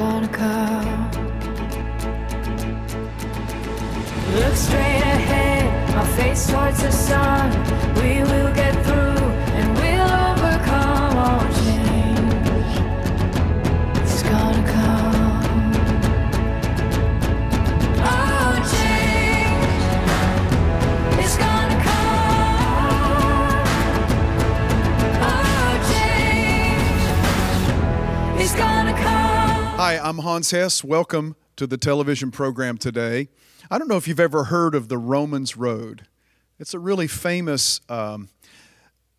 gonna come. Look straight ahead, my face towards the sun. Hi, I'm Hans Hess. Welcome to the television program today. I don't know if you've ever heard of the Romans Road. It's a really famous um,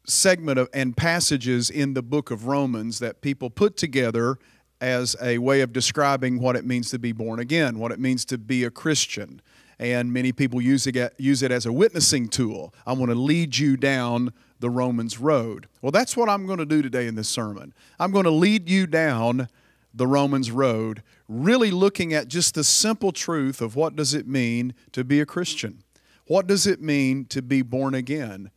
segment of, and passages in the book of Romans that people put together as a way of describing what it means to be born again, what it means to be a Christian. And many people use it, use it as a witnessing tool. I want to lead you down the Romans road. Well, that's what I'm going to do today in this sermon. I'm going to lead you down the Romans road, really looking at just the simple truth of what does it mean to be a Christian? What does it mean to be born again?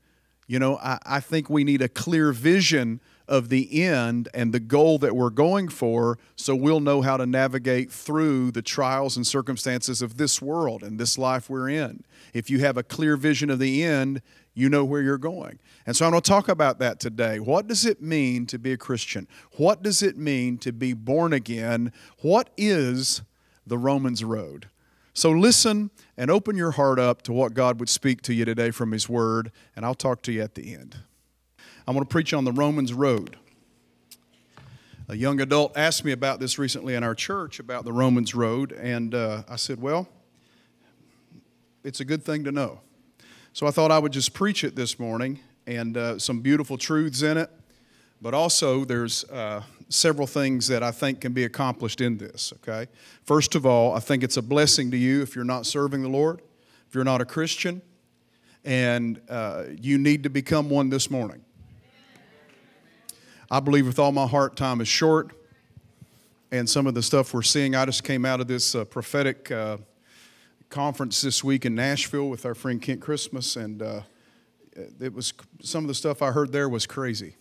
You know, I, I think we need a clear vision of the end and the goal that we're going for so we'll know how to navigate through the trials and circumstances of this world and this life we're in. If you have a clear vision of the end, you know where you're going. And so I'm going to talk about that today. What does it mean to be a Christian? What does it mean to be born again? What is the Romans road? So listen and open your heart up to what God would speak to you today from His Word, and I'll talk to you at the end. I'm going to preach on the Romans road. A young adult asked me about this recently in our church about the Romans road, and uh, I said, Well, it's a good thing to know. So I thought I would just preach it this morning, and uh, some beautiful truths in it, but also there's uh, several things that I think can be accomplished in this, okay? First of all, I think it's a blessing to you if you're not serving the Lord, if you're not a Christian, and uh, you need to become one this morning. I believe with all my heart, time is short, and some of the stuff we're seeing, I just came out of this uh, prophetic uh, conference this week in Nashville with our friend Kent Christmas, and uh, it was some of the stuff I heard there was crazy.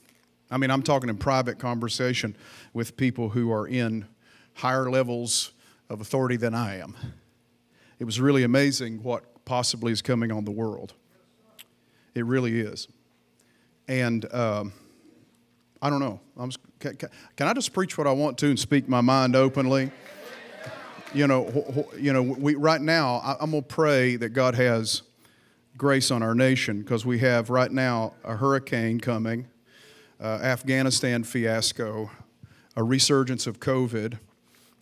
I mean, I'm talking in private conversation with people who are in higher levels of authority than I am. It was really amazing what possibly is coming on the world. It really is. And um, I don't know. Can, can I just preach what I want to and speak my mind openly? You know, you know. We right now. I'm gonna pray that God has grace on our nation because we have right now a hurricane coming, uh, Afghanistan fiasco, a resurgence of COVID,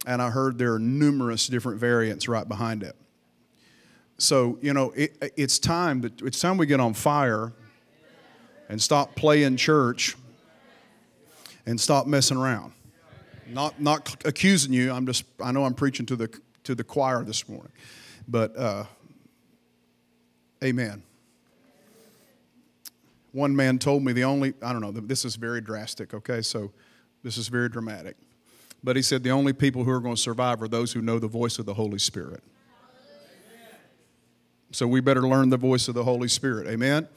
and I heard there are numerous different variants right behind it. So you know, it, it's time that it's time we get on fire and stop playing church and stop messing around. Not, not accusing you. I'm just, I know I'm preaching to the, to the choir this morning. But, uh, amen. One man told me the only, I don't know, this is very drastic, okay? So this is very dramatic. But he said the only people who are going to survive are those who know the voice of the Holy Spirit. So we better learn the voice of the Holy Spirit. Amen?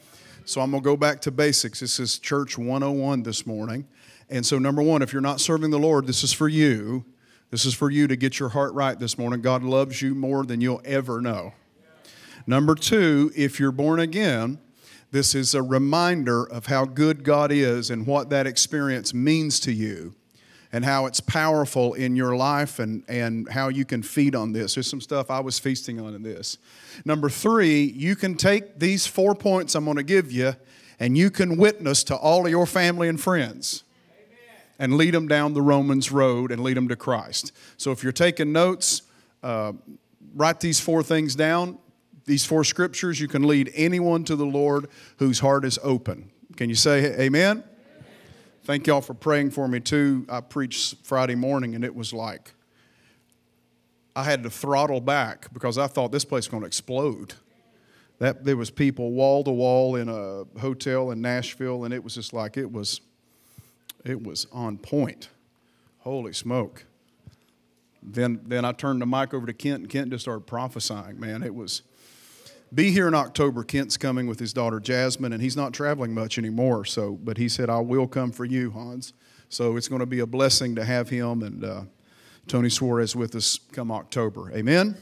So I'm going to go back to basics. This is Church 101 this morning. And so, number one, if you're not serving the Lord, this is for you. This is for you to get your heart right this morning. God loves you more than you'll ever know. Number two, if you're born again, this is a reminder of how good God is and what that experience means to you and how it's powerful in your life and, and how you can feed on this. There's some stuff I was feasting on in this. Number three, you can take these four points I'm going to give you and you can witness to all of your family and friends and lead them down the Romans road and lead them to Christ. So if you're taking notes, uh, write these four things down. These four scriptures, you can lead anyone to the Lord whose heart is open. Can you say amen? amen? Thank y'all for praying for me too. I preached Friday morning and it was like I had to throttle back because I thought this place was going to explode. That there was people wall to wall in a hotel in Nashville, and it was just like it was it was on point. Holy smoke. Then, then I turned the mic over to Kent, and Kent just started prophesying. Man, it was. Be here in October. Kent's coming with his daughter Jasmine, and he's not traveling much anymore. So, but he said, "I will come for you, Hans." So it's going to be a blessing to have him, and uh, Tony Suarez with us come October. Amen.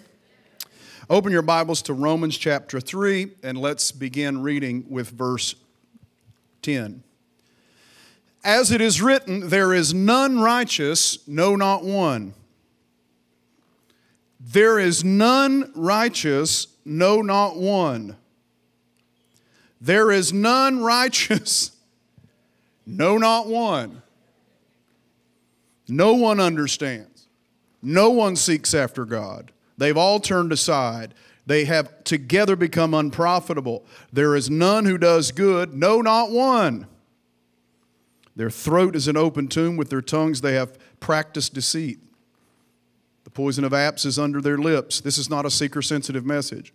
Open your Bibles to Romans chapter 3 and let's begin reading with verse 10. As it is written, there is none righteous, no, not one. There is none righteous, no, not one. There is none righteous, no, not one. No one understands. No one seeks after God. They've all turned aside. They have together become unprofitable. There is none who does good, no, not one. Their throat is an open tomb. With their tongues, they have practiced deceit. The poison of apes is under their lips. This is not a seeker sensitive message.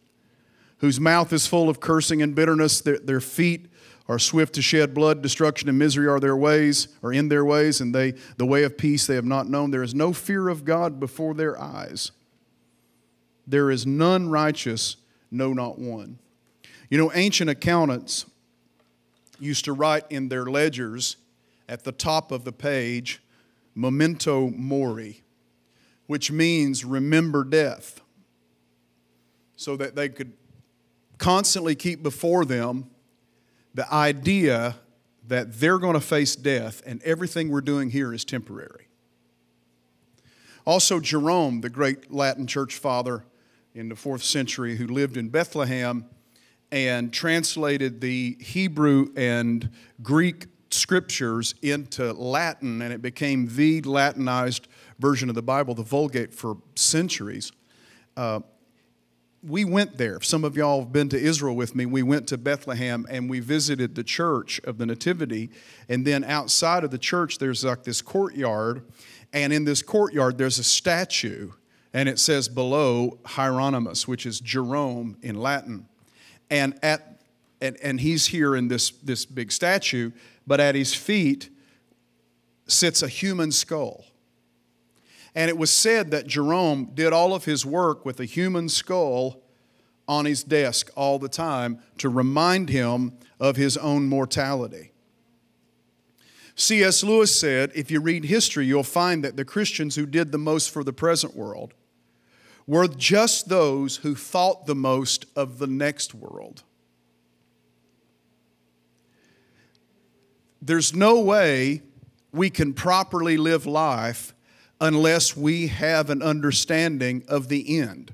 Whose mouth is full of cursing and bitterness. Their, their feet are swift to shed blood. Destruction and misery are their ways, are in their ways, and they the way of peace they have not known. There is no fear of God before their eyes. There is none righteous, no, not one. You know, ancient accountants used to write in their ledgers at the top of the page, memento mori, which means remember death, so that they could constantly keep before them the idea that they're going to face death and everything we're doing here is temporary. Also, Jerome, the great Latin church father in the fourth century, who lived in Bethlehem and translated the Hebrew and Greek scriptures into Latin, and it became the Latinized version of the Bible, the Vulgate, for centuries. Uh, we went there. If some of y'all have been to Israel with me, we went to Bethlehem and we visited the church of the Nativity. And then outside of the church, there's like this courtyard. And in this courtyard, there's a statue. And it says below Hieronymus, which is Jerome in Latin. And, at, and, and he's here in this, this big statue, but at his feet sits a human skull. And it was said that Jerome did all of his work with a human skull on his desk all the time to remind him of his own mortality. C.S. Lewis said if you read history, you'll find that the Christians who did the most for the present world were just those who thought the most of the next world. There's no way we can properly live life unless we have an understanding of the end.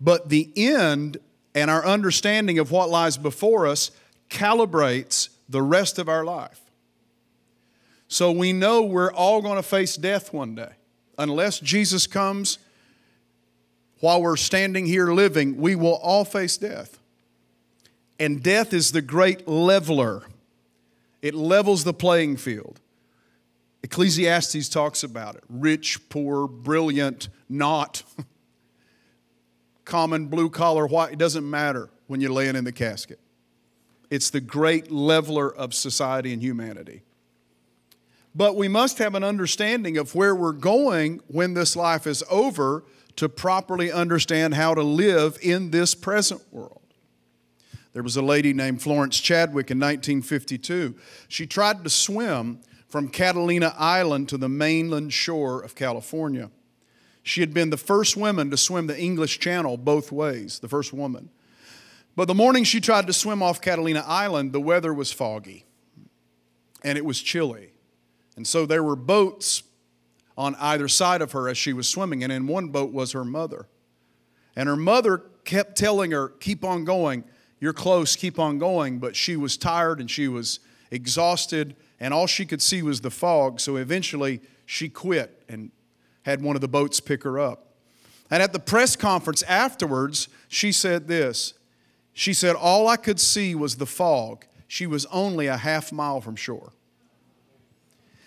But the end and our understanding of what lies before us calibrates the rest of our life. So we know we're all going to face death one day. Unless Jesus comes while we're standing here living, we will all face death. And death is the great leveler, it levels the playing field. Ecclesiastes talks about it rich, poor, brilliant, not. Common, blue collar, white, it doesn't matter when you're laying in the casket. It's the great leveler of society and humanity. But we must have an understanding of where we're going when this life is over to properly understand how to live in this present world. There was a lady named Florence Chadwick in 1952. She tried to swim from Catalina Island to the mainland shore of California. She had been the first woman to swim the English Channel both ways, the first woman. But the morning she tried to swim off Catalina Island, the weather was foggy and it was chilly. And so there were boats on either side of her as she was swimming, and in one boat was her mother. And her mother kept telling her, Keep on going, you're close, keep on going. But she was tired and she was exhausted and all she could see was the fog, so eventually she quit and had one of the boats pick her up. And at the press conference afterwards, she said this She said, All I could see was the fog. She was only a half mile from shore.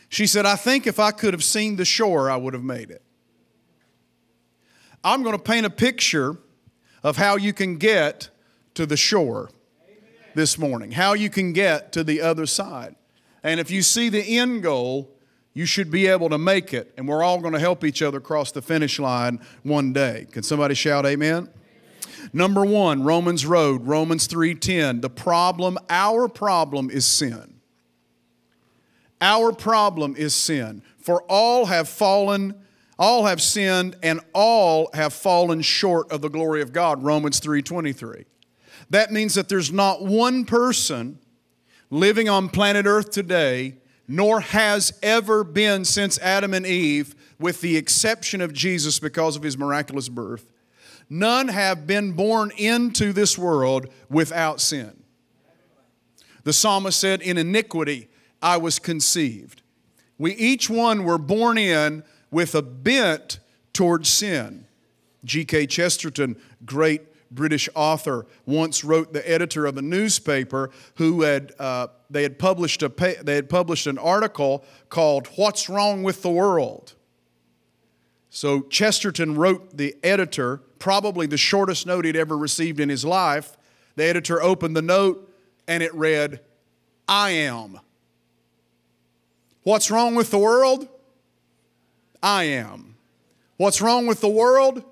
She said, I think if I could have seen the shore, I would have made it. I'm going to paint a picture of how you can get to the shore this morning, how you can get to the other side. And if you see the end goal, you should be able to make it. And we're all going to help each other cross the finish line one day. Can somebody shout amen? Number one, Romans Road, Romans 3:10. The problem, our problem is sin. Our problem is sin. For all have fallen All have sinned and all have fallen short of the glory of God. Romans 3:23. That means that there's not one person living on planet Earth today, nor has ever been since Adam and Eve, with the exception of Jesus because of his miraculous birth. None have been born into this world without sin. The psalmist said, In iniquity I was conceived. We each one were born in with a bent towards sin. G.K. Chesterton, great British author, once wrote the editor of a newspaper who had uh, they had published a they had published an article called "What's Wrong with the World." So Chesterton wrote the editor probably the shortest note he'd ever received in his life. The editor opened the note and it read, "I am." What's wrong with the world? I am. What's wrong with the world?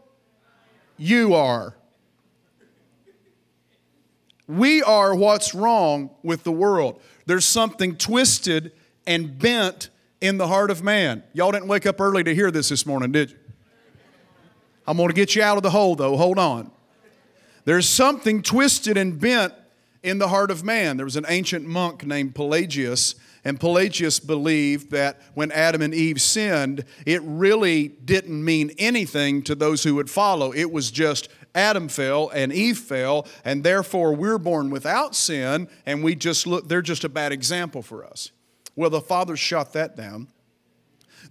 You are. We are what's wrong with the world. There's something twisted and bent in the heart of man. Y'all didn't wake up early to hear this this morning, did you? I'm going to get you out of the hole, though. Hold on. There's something twisted and bent in the heart of man. There was an ancient monk named Pelagius and Pelagius believed that when Adam and Eve sinned, it really didn't mean anything to those who would follow. It was just Adam fell and Eve fell, and therefore we're born without sin, and we just look, they're just a bad example for us. Well, the fathers shot that down.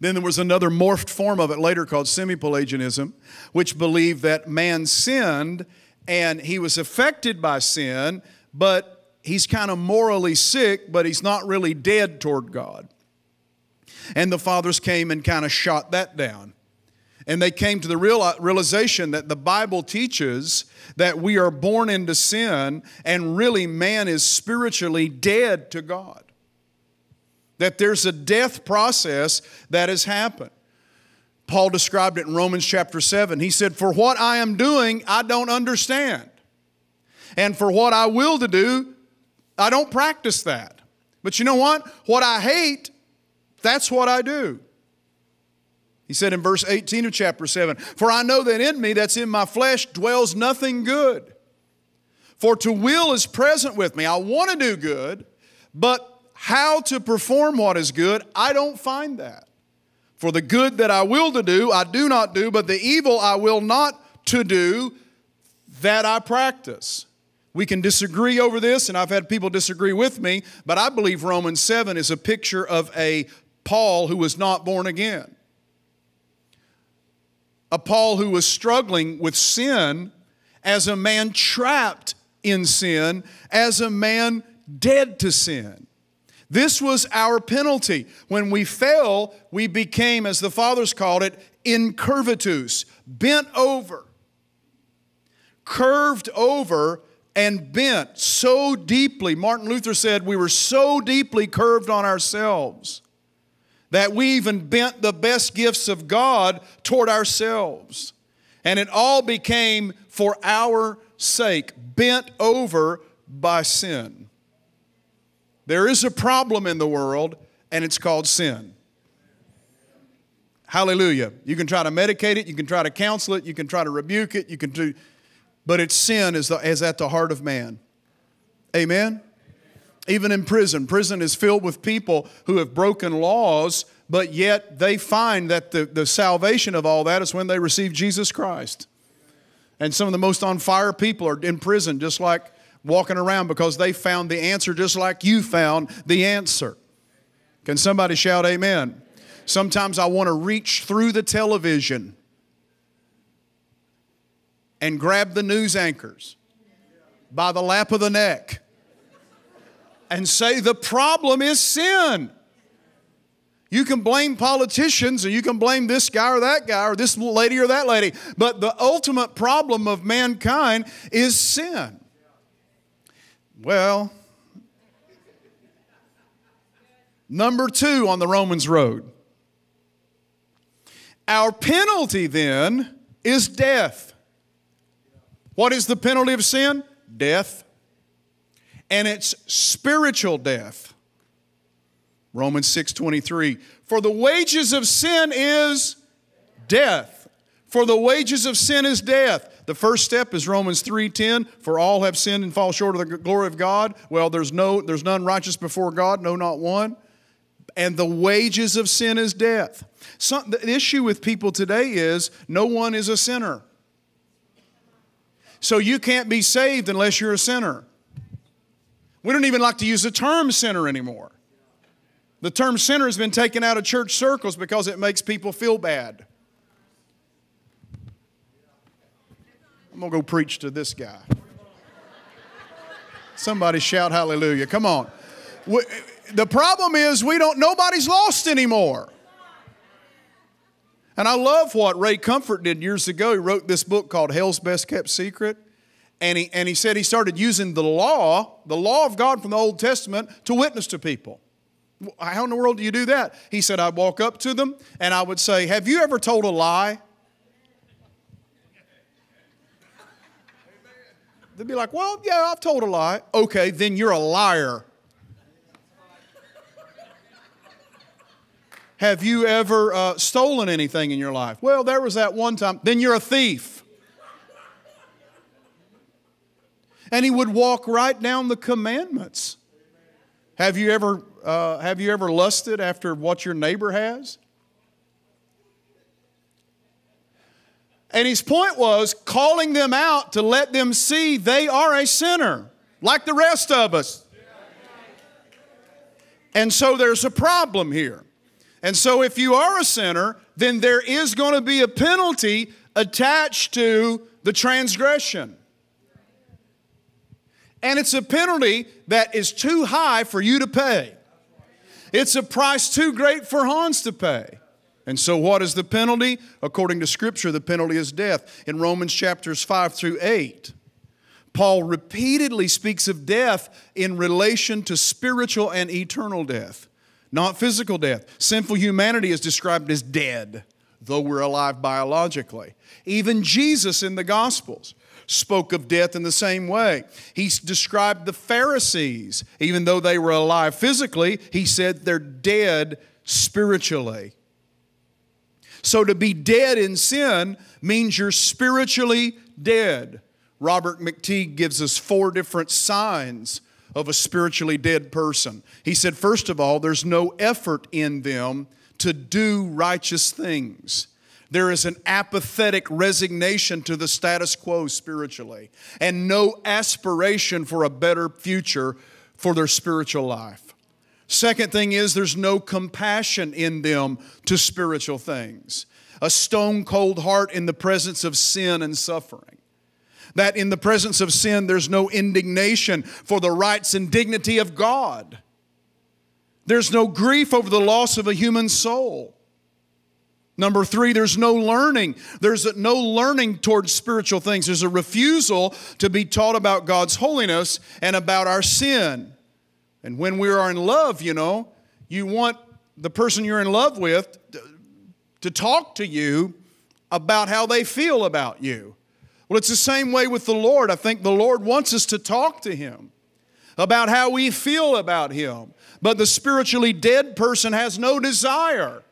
Then there was another morphed form of it later called semi Pelagianism, which believed that man sinned and he was affected by sin, but he's kind of morally sick, but he's not really dead toward God. And the fathers came and kind of shot that down. And they came to the real, uh, realization that the Bible teaches that we are born into sin and really man is spiritually dead to God. That there's a death process that has happened. Paul described it in Romans chapter 7. He said, For what I am doing, I don't understand. And for what I will to do, I don't practice that. But you know what? What I hate, that's what I do. He said in verse 18 of chapter 7 For I know that in me, that's in my flesh, dwells nothing good. For to will is present with me. I want to do good, but how to perform what is good, I don't find that. For the good that I will to do, I do not do, but the evil I will not to do, that I practice. We can disagree over this, and I've had people disagree with me, but I believe Romans 7 is a picture of a Paul who was not born again. A Paul who was struggling with sin as a man trapped in sin, as a man dead to sin. This was our penalty. When we fell, we became, as the fathers called it, incurvatus, bent over, curved over and bent so deeply. Martin Luther said we were so deeply curved on ourselves that we even bent the best gifts of God toward ourselves. And it all became for our sake, bent over by sin. There is a problem in the world, and it's called sin. Hallelujah. You can try to medicate it, you can try to counsel it, you can try to rebuke it, you can do but its sin is, the, is at the heart of man. Amen? Even in prison, prison is filled with people who have broken laws, but yet they find that the, the salvation of all that is when they receive Jesus Christ. And some of the most on fire people are in prison, just like walking around because they found the answer just like you found the answer. Can somebody shout amen? Sometimes I want to reach through the television and grab the news anchors by the lap of the neck and say the problem is sin. You can blame politicians and you can blame this guy or that guy or this lady or that lady, but the ultimate problem of mankind is sin. Well, number two on the Romans road. Our penalty then is death. What is the penalty of sin? Death. And it's spiritual death. Romans 6:23. For the wages of sin is Death. For the wages of sin is death. The first step is Romans 3:10, for all have sinned and fall short of the glory of God. Well, there's no there's none righteous before God, no not one. And the wages of sin is death. So, the issue with people today is no one is a sinner. So you can't be saved unless you're a sinner. We don't even like to use the term sinner anymore. The term sinner has been taken out of church circles because it makes people feel bad. I'm going to go preach to this guy. Somebody shout hallelujah. Come on. We, the problem is we don't nobody's lost anymore. And I love what Ray Comfort did years ago. He wrote this book called Hell's Best Kept Secret. And he, and he said he started using the law, the law of God from the Old Testament, to witness to people. How in the world do you do that? He said, I'd walk up to them and I would say, Have you ever told a lie? They'd be like, Well, yeah, I've told a lie. Okay, then you're a liar. Have you ever uh, stolen anything in your life? Well, there was that one time. Then you're a thief. And he would walk right down the commandments. Have you ever, uh, have you ever lusted after what your neighbor has? And his point was calling them out to let them see they are a sinner, like the rest of us. And so there's a problem here. And so, if you are a sinner, then there is going to be a penalty attached to the transgression. And it's a penalty that is too high for you to pay. It's a price too great for Hans to pay. And so, what is the penalty? According to Scripture, the penalty is death. In Romans chapters 5 through 8, Paul repeatedly speaks of death in relation to spiritual and eternal death not physical death. Sinful humanity is described as dead, though we're alive biologically. Even Jesus in the Gospels spoke of death in the same way. He described the Pharisees, even though they were alive physically, he said they're dead spiritually. So to be dead in sin means you're spiritually dead. Robert McTeigue gives us four different signs of a spiritually dead person. He said, first of all, there's no effort in them to do righteous things. There is an apathetic resignation to the status quo spiritually, and no aspiration for a better future for their spiritual life. Second thing is, there's no compassion in them to spiritual things. A stone cold heart in the presence of sin and suffering that in the presence of sin, there's no indignation for the rights and dignity of God. There's no grief over the loss of a human soul. Number three, there's no learning. There's no learning towards spiritual things. There's a refusal to be taught about God's holiness and about our sin. And when we are in love, you know, you want the person you're in love with to talk to you about how they feel about you. Well, it's the same way with the Lord. I think the Lord wants us to talk to Him about how we feel about Him. But the spiritually dead person has no desire,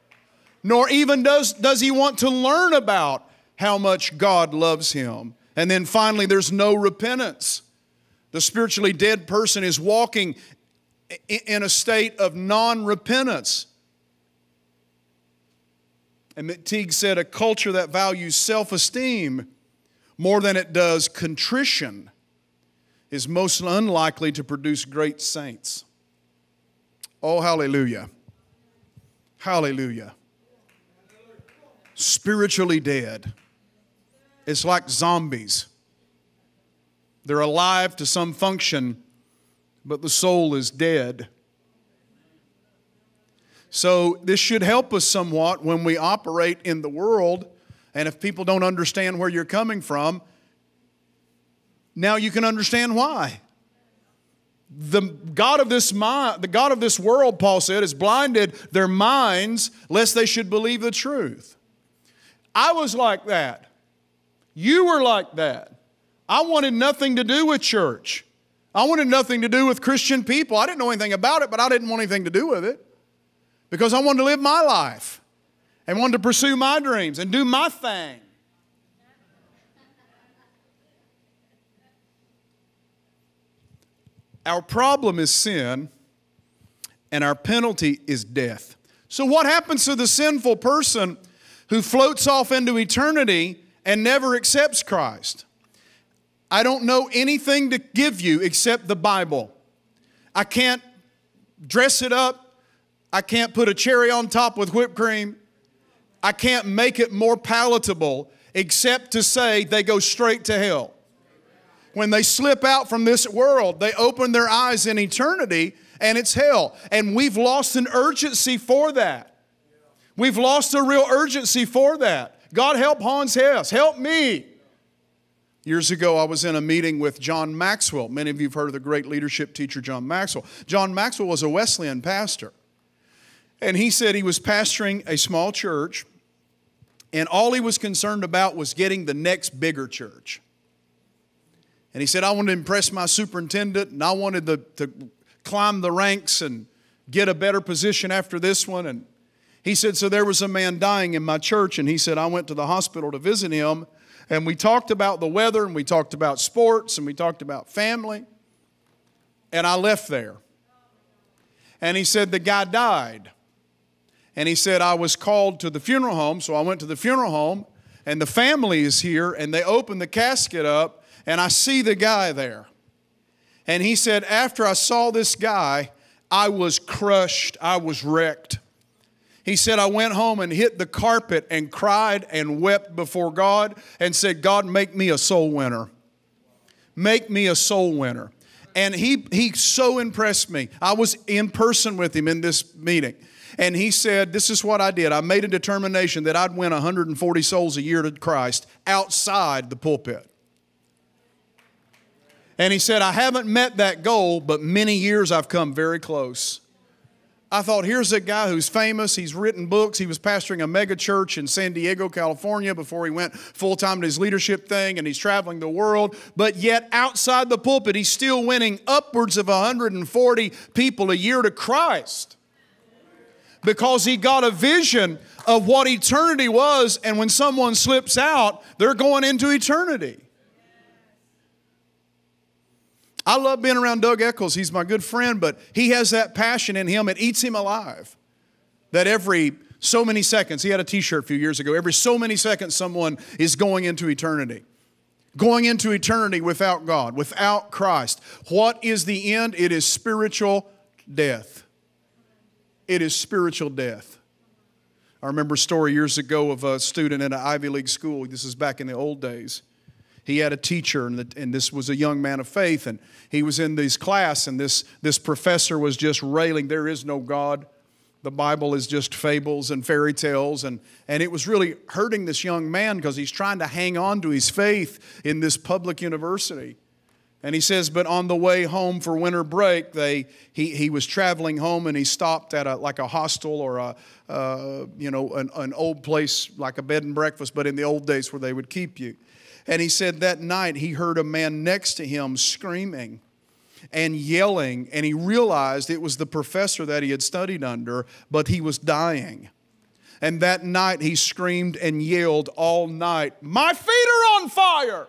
nor even does, does he want to learn about how much God loves him. And then finally, there's no repentance. The spiritually dead person is walking in a state of non repentance. And McTeigue said a culture that values self esteem more than it does contrition, is most unlikely to produce great saints. Oh, hallelujah. Hallelujah. Spiritually dead. It's like zombies. They're alive to some function, but the soul is dead. So, this should help us somewhat when we operate in the world and if people don't understand where you're coming from, now you can understand why. The God of this mind, the God of this world, Paul said, has blinded their minds lest they should believe the truth. I was like that. You were like that. I wanted nothing to do with church. I wanted nothing to do with Christian people. I didn't know anything about it, but I didn't want anything to do with it because I wanted to live my life. and wanted to pursue my dreams and do my thing. Our problem is sin, and our penalty is death. So, what happens to the sinful person who floats off into eternity and never accepts Christ? I don't know anything to give you except the Bible. I can't dress it up. I can't put a cherry on top with whipped cream. I can't make it more palatable except to say they go straight to hell. When they slip out from this world, they open their eyes in eternity and it's hell. And we've lost an urgency for that. We've lost a real urgency for that. God help Hans Hess. Help me. Years ago, I was in a meeting with John Maxwell. Many of you have heard of the great leadership teacher, John Maxwell. John Maxwell was a Wesleyan pastor. And he said he was pastoring a small church, and all he was concerned about was getting the next bigger church. And he said, I wanted to impress my superintendent, and I wanted to, to climb the ranks and get a better position after this one. And he said, So there was a man dying in my church, and he said, I went to the hospital to visit him, and we talked about the weather, and we talked about sports, and we talked about family. And I left there. And he said, The guy died. And he said, I was called to the funeral home, so I went to the funeral home, and the family is here, and they opened the casket up, and I see the guy there. And he said, After I saw this guy, I was crushed, I was wrecked. He said, I went home and hit the carpet and cried and wept before God and said, God, make me a soul winner. Make me a soul winner. And he, he so impressed me. I was in person with him in this meeting. And he said, This is what I did. I made a determination that I'd win 140 souls a year to Christ outside the pulpit. And he said, I haven't met that goal, but many years I've come very close. I thought, here's a guy who's famous. He's written books. He was pastoring a mega church in San Diego, California before he went full time to his leadership thing, and he's traveling the world. But yet, outside the pulpit, he's still winning upwards of 140 people a year to Christ because he got a vision of what eternity was. And when someone slips out, they're going into eternity. I love being around Doug Eccles. He's my good friend, but he has that passion in him. It eats him alive. That every so many seconds, he had a t shirt a few years ago, every so many seconds, someone is going into eternity. Going into eternity without God, without Christ. What is the end? It is spiritual death. It is spiritual death. I remember a story years ago of a student in an Ivy League school. This is back in the old days he had a teacher, and, the, and, this was a young man of faith, and he was in this class, and this, this professor was just railing, There is no God. The Bible is just fables and fairy tales. And, and it was really hurting this young man because he's trying to hang on to his faith in this public university. And he says, but on the way home for winter break, they, he, he was traveling home and he stopped at a, like a hostel or a, uh, you know, an, an old place like a bed and breakfast, but in the old days where they would keep you. And he said that night he heard a man next to him screaming and yelling, and he realized it was the professor that he had studied under, but he was dying. And that night he screamed and yelled all night, My feet are on fire!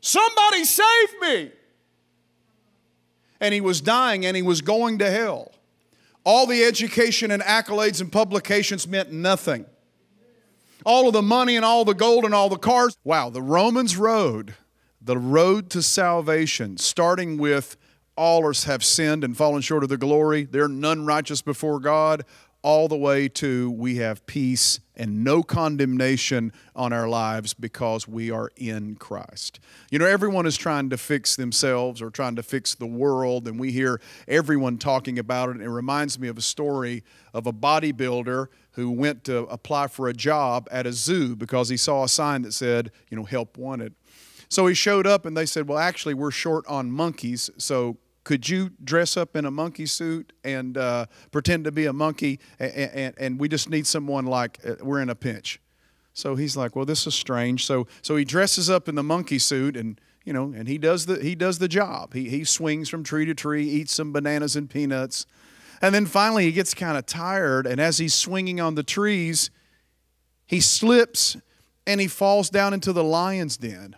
Somebody save me! And he was dying and he was going to hell. All the education and accolades and publications meant nothing all of the money and all the gold and all the cars. Wow, the Romans road, the road to salvation, starting with all have sinned and fallen short of the glory. They're none righteous before God, all the way to we have peace and no condemnation on our lives because we are in Christ. You know, everyone is trying to fix themselves or trying to fix the world, and we hear everyone talking about it. It reminds me of a story of a bodybuilder who went to apply for a job at a zoo because he saw a sign that said, you know, help wanted. So he showed up and they said, well, actually, we're short on monkeys, so could you dress up in a monkey suit and uh, pretend to be a monkey and, and, and, we just need someone like uh, we're in a pinch? So he's like well this is strange. So so he dresses up in the monkey suit and you know and he does the he does the job. He, he swings from tree to tree eats some bananas and peanuts. And then finally, he gets kind of tired, and as he's swinging on the trees, he slips and he falls down into the lion's den.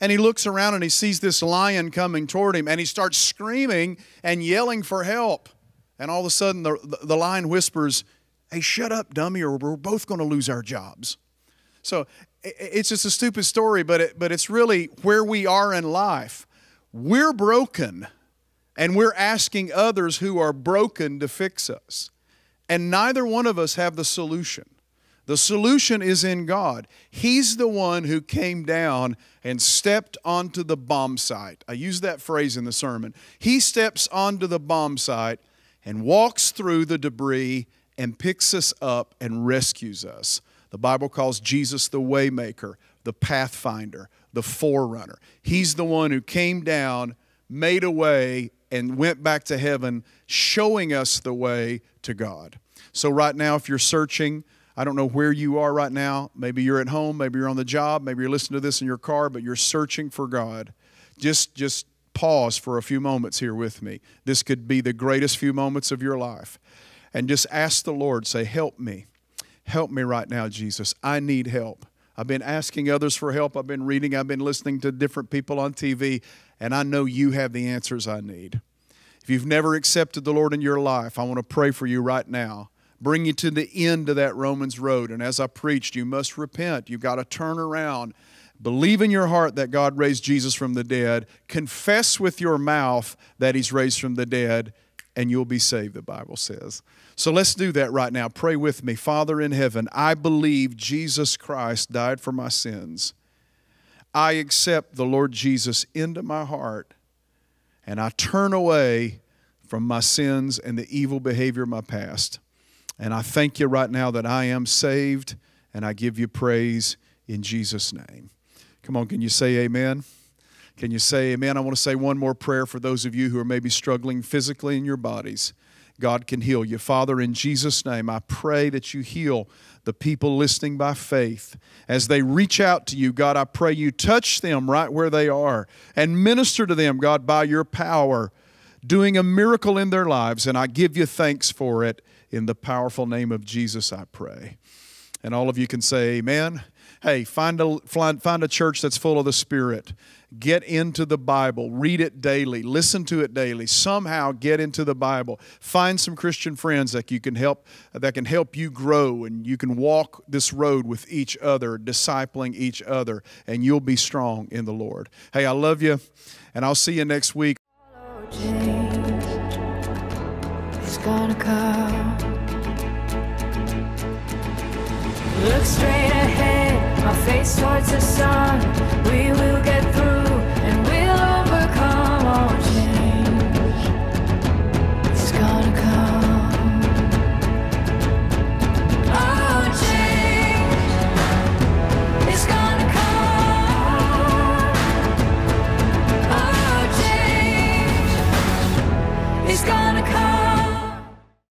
And he looks around and he sees this lion coming toward him, and he starts screaming and yelling for help. And all of a sudden, the, the lion whispers, Hey, shut up, dummy, or we're both going to lose our jobs. So it's just a stupid story, but, it, but it's really where we are in life. We're broken, and we're asking others who are broken to fix us. And neither one of us have the solution. The solution is in God. He's the one who came down and stepped onto the bomb site. I use that phrase in the sermon. He steps onto the bomb site and walks through the debris and picks us up and rescues us. The Bible calls Jesus the waymaker, the pathfinder, the forerunner. He's the one who came down, made a way, and went back to heaven, showing us the way to God. So, right now, if you're searching, I don't know where you are right now. Maybe you're at home, maybe you're on the job, maybe you're listening to this in your car, but you're searching for God. Just, just pause for a few moments here with me. This could be the greatest few moments of your life and just ask the Lord, say, Help me. Help me right now, Jesus. I need help. I've been asking others for help. I've been reading. I've been listening to different people on TV, and I know you have the answers I need. If you've never accepted the Lord in your life, I want to pray for you right now. Bring you to the end of that Romans road. And as I preached, you must repent. You've got to turn around. Believe in your heart that God raised Jesus from the dead. Confess with your mouth that He's raised from the dead, and you'll be saved, the Bible says. So let's do that right now. Pray with me. Father in heaven, I believe Jesus Christ died for my sins. I accept the Lord Jesus into my heart, and I turn away from my sins and the evil behavior of my past. And I thank you right now that I am saved, and I give you praise in Jesus' name. Come on, can you say amen? Can you say amen? I want to say one more prayer for those of you who are maybe struggling physically in your bodies. God can heal you. Father, in Jesus' name, I pray that you heal the people listening by faith. As they reach out to you, God, I pray you touch them right where they are and minister to them, God, by your power, doing a miracle in their lives. And I give you thanks for it. In the powerful name of Jesus, I pray. And all of you can say, Amen. Hey, find a, find find a church that's full of the Spirit. Get into the Bible. Read it daily. Listen to it daily. Somehow get into the Bible. Find some Christian friends that you can help that can help you grow and you can walk this road with each other, discipling each other, and you'll be strong in the Lord. Hey, I love you, and I'll see you next week. Look straight ahead, our face towards the sun. We will get.